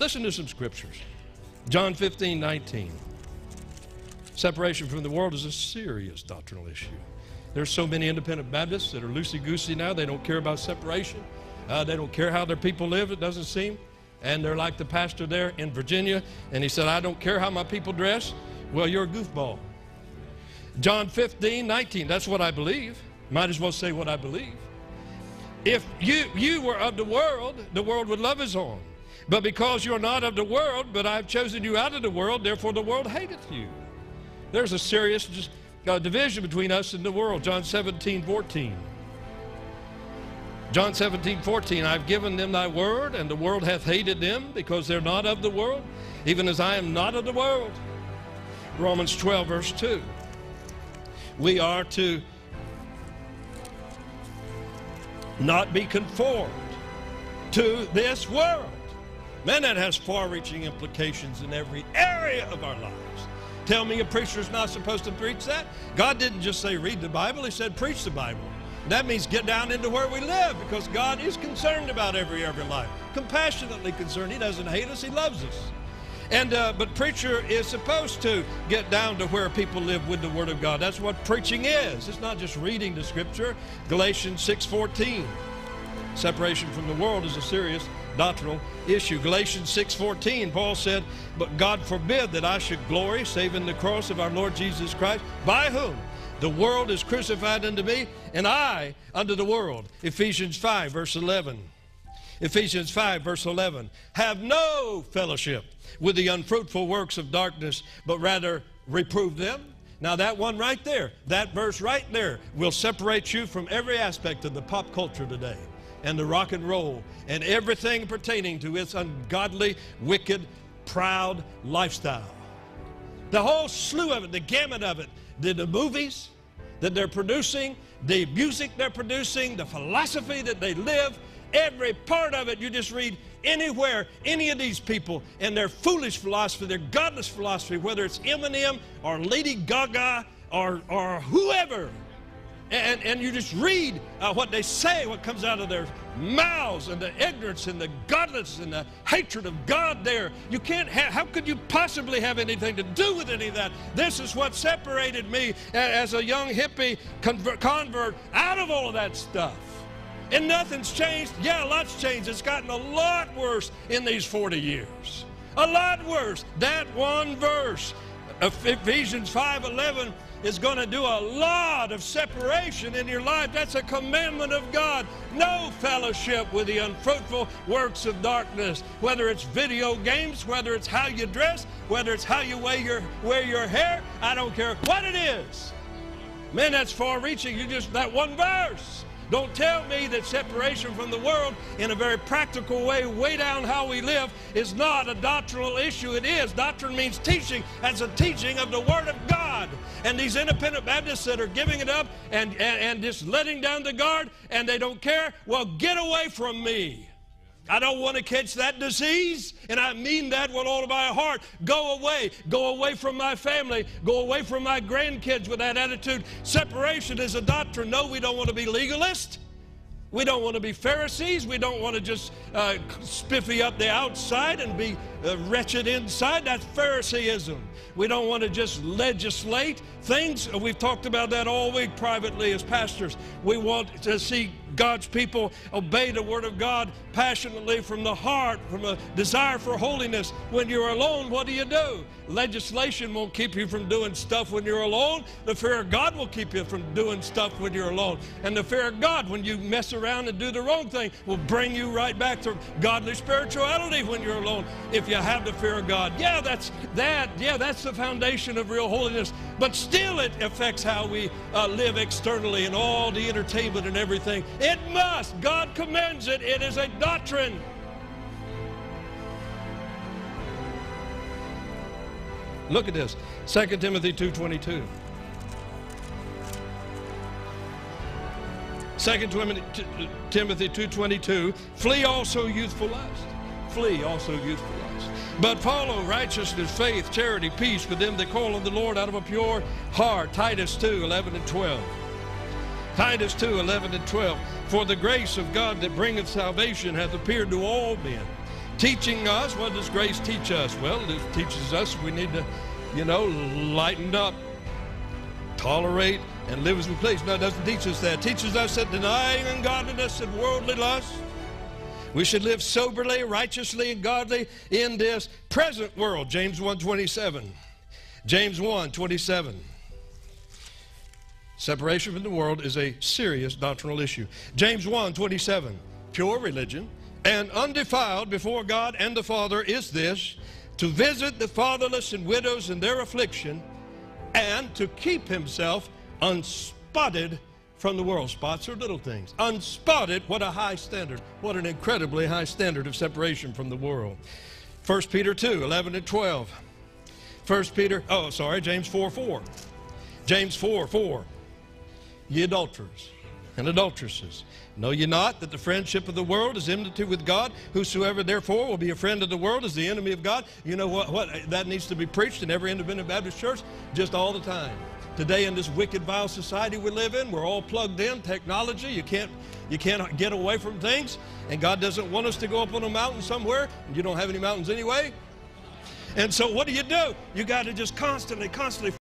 Listen to some scriptures. John 15, 19. Separation from the world is a serious doctrinal issue. There's so many independent Baptists that are loosey goosey now. They don't care about separation. Uh, they don't care how their people live, it doesn't seem. And they're like the pastor there in Virginia, and he said, I don't care how my people dress. Well, you're a goofball. John 15, 19, that's what I believe. Might as well say what I believe. If you, you were of the world, the world would love his own. But because you're not of the world, but I've chosen you out of the world, therefore the world hateth you. There's a serious uh, division between us and the world. John 17, 14. John 17, 14, I've given them thy word, and the world hath hated them because they're not of the world, even as I am not of the world. Romans 12, verse 2. We are to not be conformed to this world. Man, that has far reaching implications in every area of our lives. Tell me a preacher's not supposed to preach that? God didn't just say read the Bible, He said preach the Bible. That means get down into where we live because God is concerned about every every life. Compassionately concerned. He doesn't hate us, He loves us. And uh, but preacher is supposed to get down to where people live with the Word of God. That's what preaching is. It's not just reading the Scripture. Galatians 6:14. Separation from the world is a serious doctrinal issue. Galatians 6:14, Paul said, "But God forbid that I should glory save in the cross of our Lord Jesus Christ, by whom the world is crucified unto me, and I unto the world." Ephesians 5 verse 11. Ephesians 5 verse 11. Have no fellowship with the unfruitful works of darkness, but rather reprove them. Now, that one right there, that verse right there, will separate you from every aspect of the pop culture today and the rock and roll and everything pertaining to its ungodly, wicked, proud lifestyle. The whole slew of it, the gamut of it, the, the movies that they're producing, the music they're producing, the philosophy that they live, every part of it, you just read anywhere, any of these people and their foolish philosophy, their godless philosophy, whether it's Eminem or Lady Gaga or, or whoever, and, and you just read uh, what they say, what comes out of their mouths, and the ignorance and the godlessness and the hatred of God there. You can't have, how could you possibly have anything to do with any of that? This is what separated me as a young hippie convert, convert out of all of that stuff. And nothing's changed. Yeah, a lot's changed. It's gotten a lot worse in these 40 years. A lot worse. That one verse, Ephesians 5.11, is going to do a lot of separation in your life. That's a commandment of God. No fellowship with the unfruitful works of darkness, whether it's video games, whether it's how you dress, whether it's how you wear your, wear your hair. I don't care what it is. Man, that's far reaching. You just, that one verse. Don't tell me that separation from the world in a very practical way, way down how we live, is not a doctrinal issue. It is. Doctrine means teaching. That's a teaching of the Word of God. And these independent Baptists that are giving it up and, and, and just letting down the guard and they don't care, well, get away from me. I don't want to catch that disease, and I mean that with all of my heart. Go away. Go away from my family. Go away from my grandkids with that attitude. Separation is a doctrine. No, we don't want to be legalists. We don't want to be Pharisees. We don't want to just uh, spiffy up the outside and be uh, wretched inside. That's Phariseeism. We don't want to just legislate things. We've talked about that all week privately as pastors. We want to see God's people obey the Word of God passionately from the heart, from a desire for holiness. When you're alone, what do you do? Legislation won't keep you from doing stuff when you're alone. The fear of God will keep you from doing stuff when you're alone. And the fear of God, when you mess around and do the wrong thing, will bring you right back to godly spirituality when you're alone. If you have the fear of God, yeah, that's that. Yeah, that's the foundation of real holiness. But still, it affects how we uh, live externally and all the entertainment and everything. It must. God commends it. It is a doctrine. Look at this. 2 Timothy 2.22. 2 Timothy 2.22, flee also youthful lust. Flee also youthful lust. But follow righteousness, faith, charity, peace with them that call on the Lord out of a pure heart. Titus 2, 11 and 12. Titus 2, 11 and 12. For the grace of God that bringeth salvation hath appeared to all men, Teaching us, what does grace teach us? Well, it teaches us we need to, you know, lighten up, tolerate, and live as we please. No, it doesn't teach us that. It teaches us that denying ungodliness and worldly lust, we should live soberly, righteously, and godly in this present world. James 1.27. James 1.27. Separation from the world is a serious doctrinal issue. James 1.27. Pure religion and undefiled before God and the Father is this, to visit the fatherless and widows in their affliction and to keep himself unspotted from the world. Spots are little things. Unspotted, what a high standard. What an incredibly high standard of separation from the world. 1 Peter 2, 11 and 12. 1 Peter, oh, sorry, James 4, 4. James 4, 4. Ye adulterers and adulteresses. Know ye not that the friendship of the world is enmity with God? Whosoever therefore will be a friend of the world is the enemy of God. You know what, what that needs to be preached in every independent Baptist church just all the time. Today in this wicked, vile society we live in, we're all plugged in, technology, you can't, you can't get away from things, and God doesn't want us to go up on a mountain somewhere, and you don't have any mountains anyway. And so what do you do? You got to just constantly, constantly